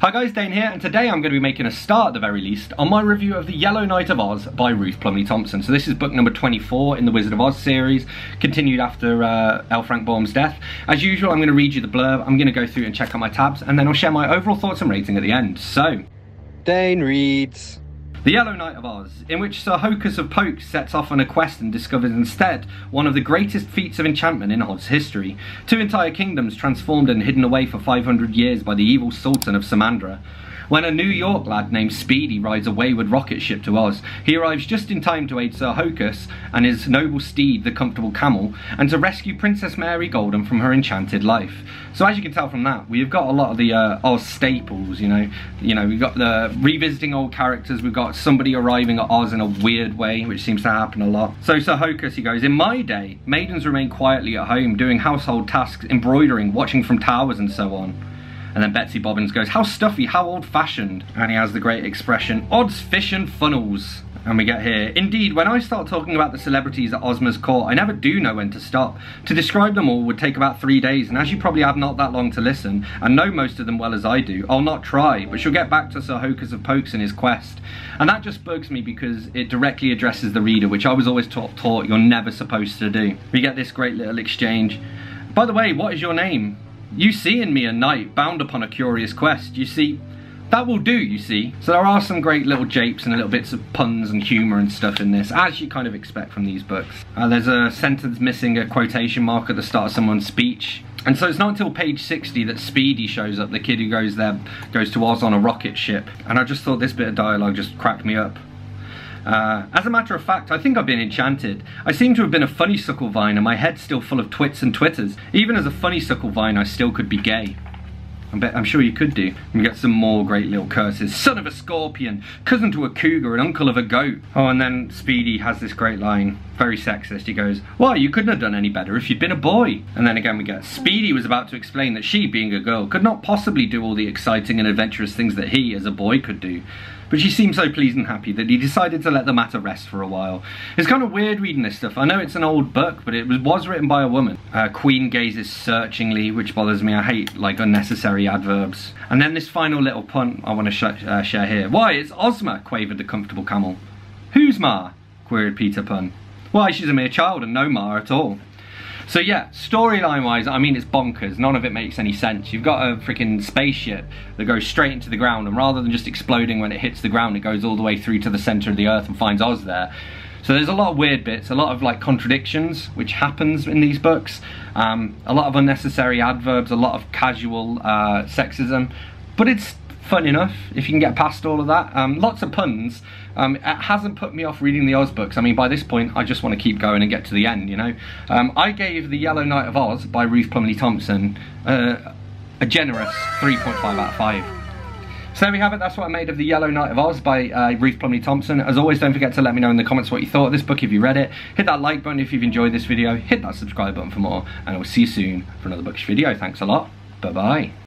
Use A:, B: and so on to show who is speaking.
A: Hi guys, Dane here, and today I'm going to be making a start at the very least on my review of The Yellow Knight of Oz by Ruth Plumly Thompson. So this is book number 24 in the Wizard of Oz series, continued after uh, L. Frank Baum's death. As usual, I'm going to read you the blurb, I'm going to go through and check out my tabs, and then I'll share my overall thoughts and rating at the end. So,
B: Dane reads
A: the Yellow Knight of Oz, in which Sir Hokus of Pokes sets off on a quest and discovers instead one of the greatest feats of enchantment in Oz history. Two entire kingdoms transformed and hidden away for 500 years by the evil Sultan of Samandra. When a New York lad named Speedy rides a wayward rocket ship to Oz, he arrives just in time to aid Sir Hokus and his noble steed, the Comfortable Camel, and to rescue Princess Marygolden from her enchanted life. So as you can tell from that, we've got a lot of the uh, Oz staples, you know. You know, we've got the revisiting old characters, we've got somebody arriving at Oz in a weird way, which seems to happen a lot. So Sir Hokus, he goes, In my day, maidens remained quietly at home, doing household tasks, embroidering, watching from towers and so on. And then Betsy Bobbins goes, how stuffy, how old-fashioned. And he has the great expression, odds, fish and funnels. And we get here, indeed, when I start talking about the celebrities at Ozma's court, I never do know when to stop. To describe them all would take about three days, and as you probably have not that long to listen, and know most of them well as I do, I'll not try, but she'll get back to Sir Hokus of Pokes in his quest. And that just bugs me because it directly addresses the reader, which I was always taught, taught you're never supposed to do. We get this great little exchange. By the way, what is your name? You see in me a knight bound upon a curious quest. You see, that will do, you see. So there are some great little japes and little bits of puns and humour and stuff in this, as you kind of expect from these books. Uh, there's a sentence missing a quotation mark at the start of someone's speech. And so it's not until page 60 that Speedy shows up, the kid who goes there, goes to Oz on a rocket ship. And I just thought this bit of dialogue just cracked me up. Uh, as a matter of fact, I think I've been enchanted. I seem to have been a funny suckle vine and my head's still full of twits and twitters. Even as a funny suckle vine, I still could be gay. I bet, I'm sure you could do. We get some more great little curses. Son of a scorpion, cousin to a cougar, and uncle of a goat. Oh, and then Speedy has this great line, very sexist. He goes, Why, you couldn't have done any better if you'd been a boy. And then again we get, Speedy was about to explain that she, being a girl, could not possibly do all the exciting and adventurous things that he, as a boy, could do. But she seemed so pleased and happy that he decided to let the matter rest for a while. It's kind of weird reading this stuff. I know it's an old book, but it was, was written by a woman. Uh, Queen gazes searchingly, which bothers me. I hate like unnecessary adverbs. And then this final little pun I want to sh uh, share here. Why, it's Ozma, quavered the comfortable camel. Who's Ma? queried Peter Pan. Why, she's a mere child and no Ma at all. So yeah, storyline wise, I mean it's bonkers. None of it makes any sense. You've got a freaking spaceship that goes straight into the ground and rather than just exploding when it hits the ground, it goes all the way through to the center of the earth and finds Oz there. So there's a lot of weird bits, a lot of like contradictions which happens in these books, um, a lot of unnecessary adverbs, a lot of casual uh, sexism, but it's fun enough if you can get past all of that. Um, lots of puns. Um, it hasn't put me off reading the Oz books. I mean, by this point, I just want to keep going and get to the end, you know. Um, I gave The Yellow Knight of Oz by Ruth Plumly Thompson uh, a generous 3.5 out of 5. So there we have it, that's what I made of The Yellow Knight of Oz by uh, Ruth Plumly Thompson. As always, don't forget to let me know in the comments what you thought of this book if you read it. Hit that like button if you've enjoyed this video, hit that subscribe button for more, and I will see you soon for another bookish video. Thanks a lot, bye bye.